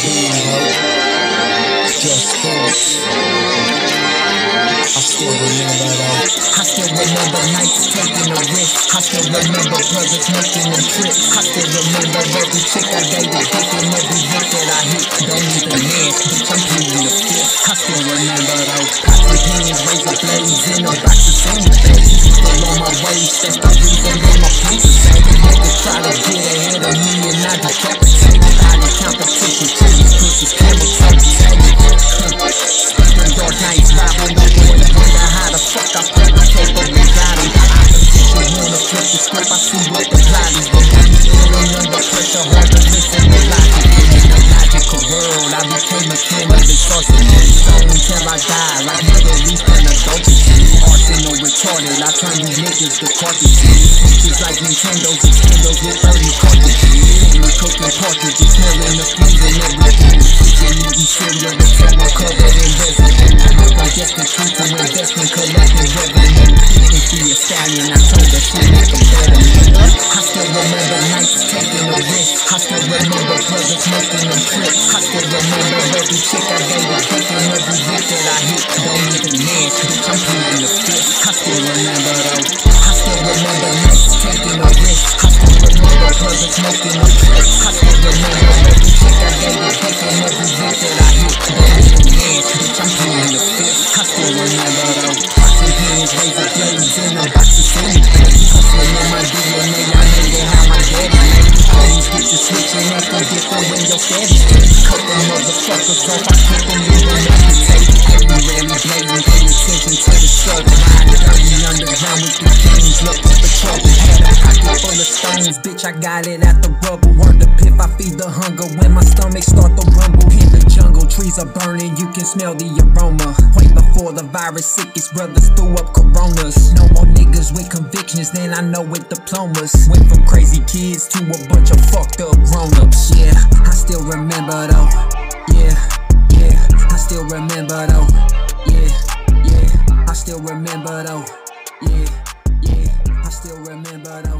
I still remember. I nights taking a risk. I still remember brothers making them trips. I still remember every chick I dated, and every hit that I hit. Don't even dance, bitch, I'm pleading the fifth. I still remember though. Pots hands, razor blades in a the I see what the plot is. But you feeling under pressure, hard to listen to. In a magical world, I became a cannabis sorcerer. Stone till I die, like Middle Eastern adultery. Arsenal retarded, I turn these niggas to cartridges. Bitches like Nintendo's and Nintendo's with 30 cartridges. We cooking partridges, smelling the fuse and everything. Kitchen eating cereal, the table covered in resin. I'm destined truth to investment, collecting revenue. Teaching see a stallion, I told her she making them trips. I still remember every chick I dated, taking every hit that I hit. Don't even dance, bitch, I'm the fifth. I still remember when your Cut them motherfuckers off, I keep them moving, amputate. Every rarely blatant, pay attention to the struggle. Riding dirty underground with these kings, looking for trouble. Had a pocket full of stones, bitch, I got it at the rubble. Word the pip, I feed the hunger when my stomach start to rumble. In the jungle, trees are burning, you can smell the aroma. Way before the virus, sickest brothers threw up coronas. No more niggas with convictions, then I know with diplomas. Went from crazy kids to a bunch of fucked up grown-ups. Yeah, still remember though. Yeah, yeah, I still remember though. Yeah, yeah, I still remember though. Yeah, yeah, I still remember though.